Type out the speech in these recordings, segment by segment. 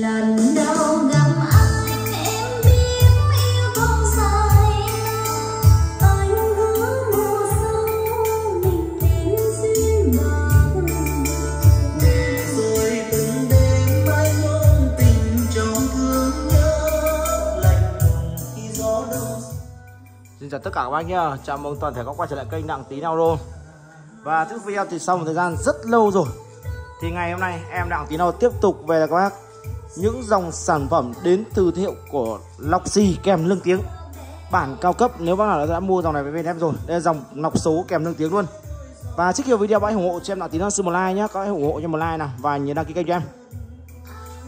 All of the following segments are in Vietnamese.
lần đầu gặp anh em biết yêu không sai. Anh hứa mùa sau mình duyên bạc rồi từng đêm mãi tình trong thương nhớ lạnh lùng khi gió đông. Xin chào tất cả các bác nhá, chào mừng toàn thể các quay trở lại kênh Đặng nào luôn Và thứ video thì sau một thời gian rất lâu rồi Thì ngày hôm nay em Đặng tí nào tiếp tục về là các bác. Những dòng sản phẩm đến từ thương hiệu của Lọc kèm lưng tiếng. Bản cao cấp nếu bác nào đã mua dòng này với bên em rồi Đây là dòng lọc số kèm lưng tiếng luôn. Và trước khi video bác ủng hộ cho em Đặng Tín xin một like nhé, Các bác ủng hộ cho một like nào và nhớ đăng ký kênh cho em.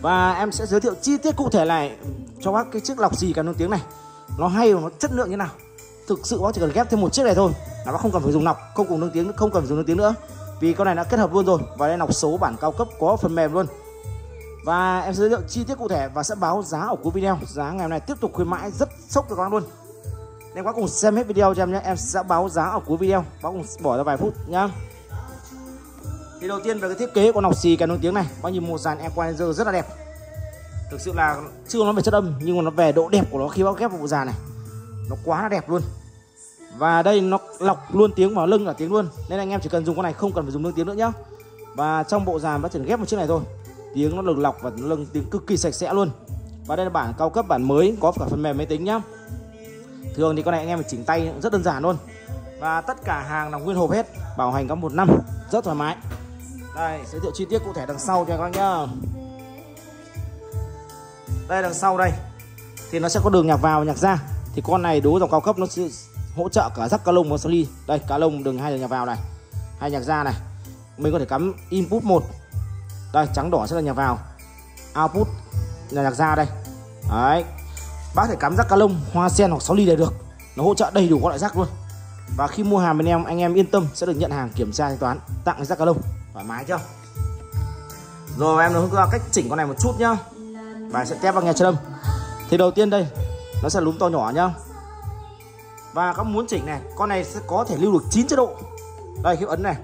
Và em sẽ giới thiệu chi tiết cụ thể này cho bác cái chiếc lọc xì kèm lưng tiếng này. Nó hay và nó chất lượng như nào? Thực sự bác chỉ cần ghép thêm một chiếc này thôi là bác không cần phải dùng nọc không cùng nâng tiếng không cần phải dùng nâng tiếng nữa. Vì con này đã kết hợp luôn rồi và đây lọc nọc số bản cao cấp có phần mềm luôn và em sẽ giới thiệu chi tiết cụ thể và sẽ báo giá ở cuối video. Giá ngày hôm nay tiếp tục khuyến mãi, rất sốc cho các bác luôn. Nên các cùng xem hết video cho em nhé. Em sẽ báo giá ở cuối video. Bác cùng bỏ ra vài phút nhá. Thì đầu tiên về cái thiết kế của nọc xì kèm nổi tiếng này. Bao nhiêu một dàn equalizer rất là đẹp. Thực sự là chưa nói về chất âm, nhưng mà nó về độ đẹp của nó khi bác ghép vào bộ dàn này. Nó quá là đẹp luôn. Và đây nó lọc luôn tiếng vào lưng là tiếng luôn. Nên anh em chỉ cần dùng con này, không cần phải dùng lưng tiếng nữa nhá. Và trong bộ dàn bác chỉ ghép một chiếc này thôi tiếng nó được lọc và lưng tiếng cực kỳ sạch sẽ luôn. Và đây là bản cao cấp, bản mới, có cả phần mềm máy tính nhá. Thường thì con này anh em phải chỉnh tay rất đơn giản luôn. Và tất cả hàng là nguyên hộp hết, bảo hành có một năm, rất thoải mái. Đây, giới thiệu chi tiết cụ thể đằng sau cho các bác nhá. Đây, đằng sau đây. Thì nó sẽ có đường nhạc vào, nhạc ra. Thì con này đối với dòng cao cấp nó sẽ hỗ trợ cả rắc cá lông và soli. Đây, cá lông đường hai đường nhạc vào này, hai nhạc ra này. Mình có thể cắm input một đây, trắng đỏ sẽ là nhà vào. Output là nhạc ra đây. Đấy. Bác thể cắm rắc cá lông, hoa sen hoặc soli đều được. Nó hỗ trợ đầy đủ các loại rắc luôn. Và khi mua hàng bên em, anh em yên tâm sẽ được nhận hàng kiểm tra thanh toán, tặng cái rắc cá lông. Thoải mái chưa? Rồi, em hướng ra cách chỉnh con này một chút nhá. Và sẽ test vào nghe chân âm. Thì đầu tiên đây, nó sẽ lúm to nhỏ nhá. Và các muốn chỉnh này, con này sẽ có thể lưu được 9 chế độ. Đây khi ấn này.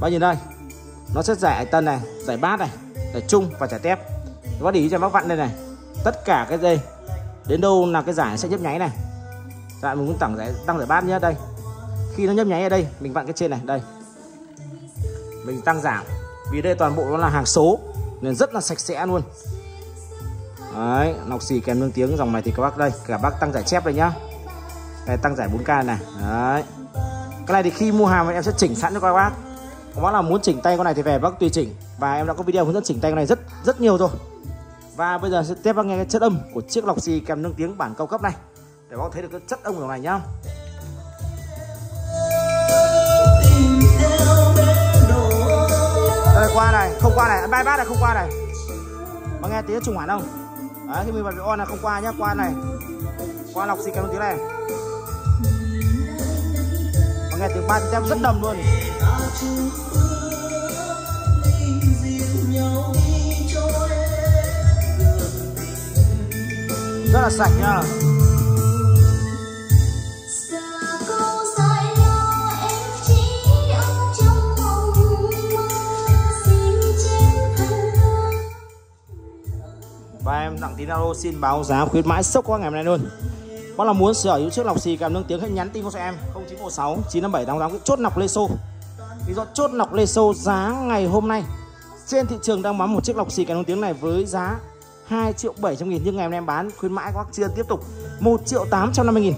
Bao nhiêu đây nó sẽ giải tân này giải bát này giải chung và giải tép các bác để ý cho bác vặn đây này tất cả cái dây đến đâu là cái giải sẽ nhấp nháy này lại mình muốn tăng giải tăng giải bát nhá đây khi nó nhấp nháy ở đây mình vặn cái trên này đây mình tăng giảm vì đây toàn bộ nó là hàng số nên rất là sạch sẽ luôn Đấy, nọc xì kèm nương tiếng dòng này thì các bác đây, cả bác tăng giải chép đây nhá. Đây tăng giải 4K này. Đấy. Cái này thì khi mua hàng em sẽ chỉnh sẵn cho các bác. Các bác nào muốn chỉnh tay con này thì về bác tùy chỉnh và em đã có video hướng dẫn chỉnh tay con này rất rất nhiều rồi. Và bây giờ sẽ tiếp bác nghe cái chất âm của chiếc lọc xì kèm nâng tiếng bản cao cấp này để bác thấy được cái chất âm của này nhá. Đây qua này, không qua này, bay bát này không qua này. Bác nghe tiếng trùng hẳn không? Đấy, khi mình bật on là không qua nhá, qua này Qua lọc xì kèm tiếng này và nghe tiếng ba em rất đầm luôn. Rất là sạch nhá Và em Đặng Tín Alo xin báo giá khuyến mãi sốc qua ngày hôm nay luôn. Bác là muốn sở hữu chiếc lọc xì, kèm nâng tiếng hãy nhắn tin cho em. 0916 957 88 chốt lọc Lê Xô. Lý do chốt lọc Lê Xô giá ngày hôm nay, trên thị trường đang bán một chiếc lọc xì kèm nâng tiếng này với giá 2 triệu 700 nghìn, nhưng ngày hôm nay em bán, khuyến mãi các bác chưa tiếp tục. 1 triệu 850 nghìn.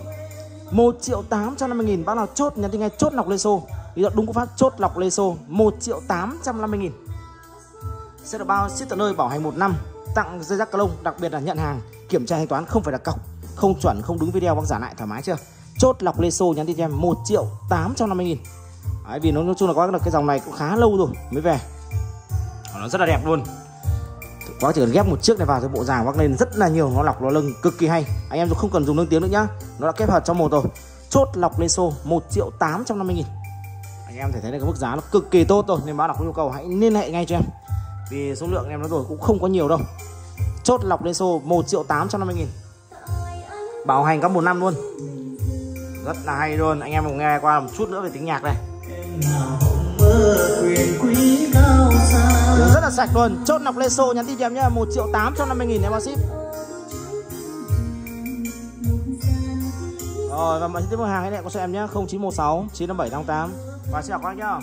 1 triệu 850 nghìn, bác nào chốt, nhắn tin ngay chốt lọc Lê Xô. Lý do đúng cú pháp chốt lọc Lê Xô 1 triệu 850 nghìn. Sẽ được bao ship tận nơi bảo hành một năm, tặng dây giác cà lông đặc biệt là nhận hàng, kiểm tra thanh toán không phải đặt cọc không chuẩn không đúng video bác giả lại thoải mái chưa? Chốt lọc lê xô nhắn tin cho em 1 triệu 850 nghìn. Đấy, vì nó nói chung là có cái dòng này cũng khá lâu rồi mới về. Nó rất là đẹp luôn. Bác chỉ cần ghép một chiếc này vào thì bộ giàng bác lên rất là nhiều nó lọc nó lưng cực kỳ hay. Anh em không cần dùng nâng tiếng nữa nhá nó đã kết hợp trong một rồi. Chốt lọc lê xô 1 triệu 850 nghìn. Anh em thể thấy là cái mức giá nó cực kỳ tốt rồi nên bác nào có nhu cầu hãy liên hệ ngay cho em. Vì số lượng em nó rồi cũng không có nhiều đâu. Chốt lọc lên xô 1 triệu 850 nghìn bảo hành có một năm luôn. Rất là hay luôn. Anh em cùng nghe qua một chút nữa về tiếng nhạc này rất là sạch luôn. Chốt nọc lê xô, nhắn tin cho em nhé. Một triệu 850 nghìn em bao ship Rồi, và mọi thứ tiếp mua hàng anh em có cho em nhé. 0916 957 58 Và xin chào các anh nhá.